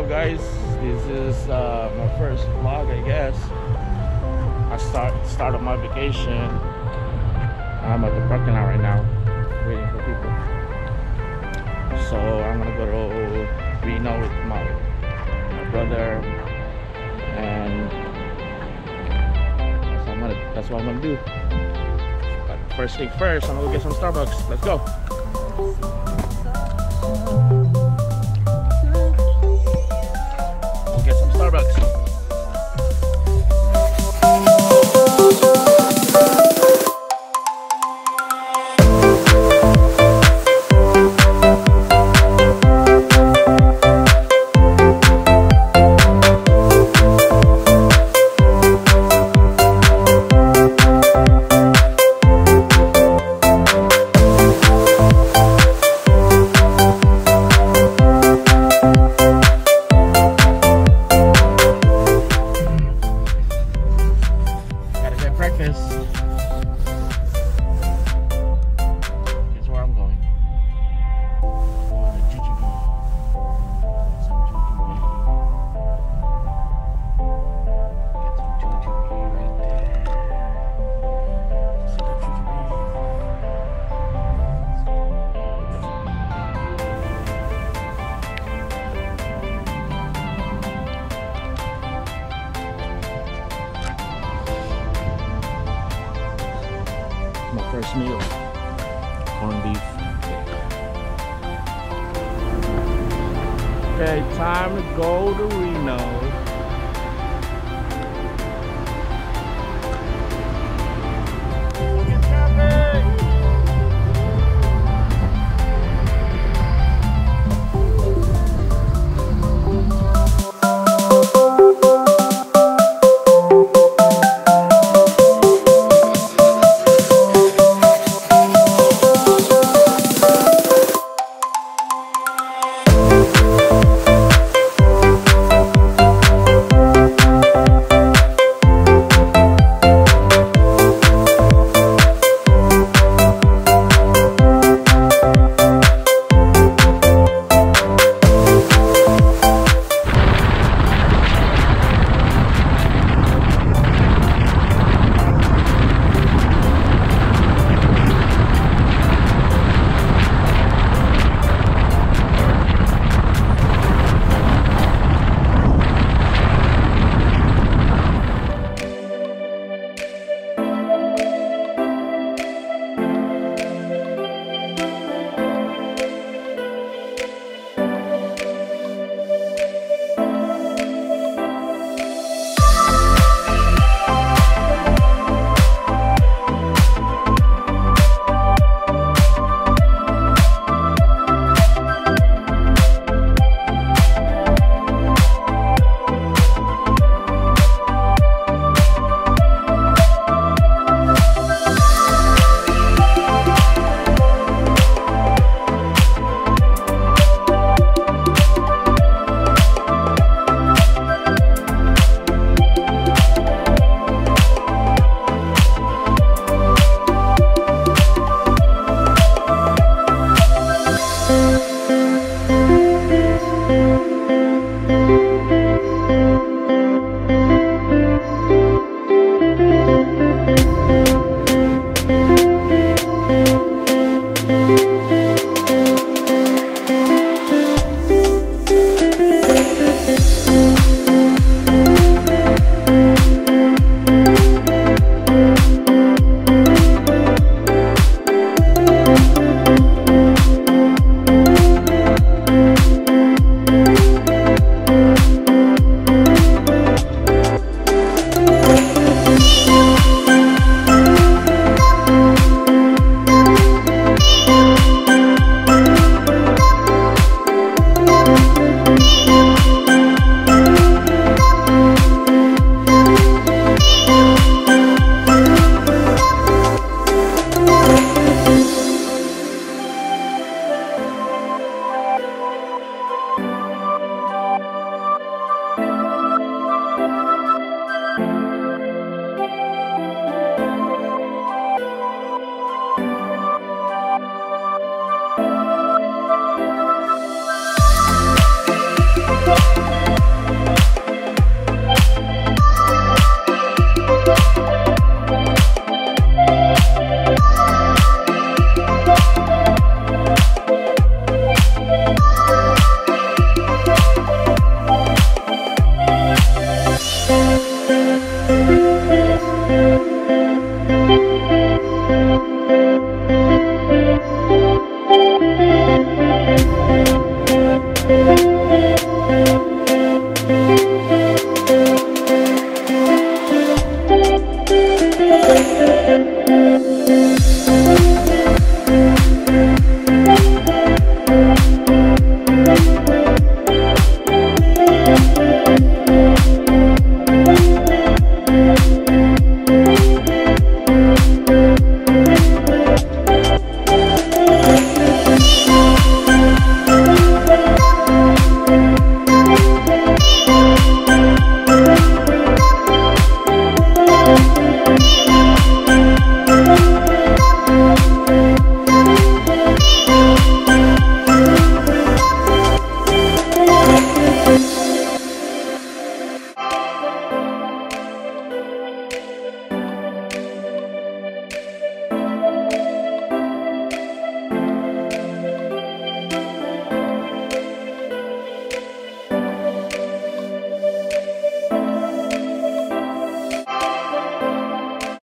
up guys? This is uh, my first vlog I guess. I start started my vacation. I'm at the parking lot right now waiting for people. So I'm gonna go to Reno with my, my brother and that's what I'm gonna that's what I'm gonna do. But first thing first I'm gonna go get some Starbucks. Let's go first meal. Corned beef. Okay, time to go to Reno.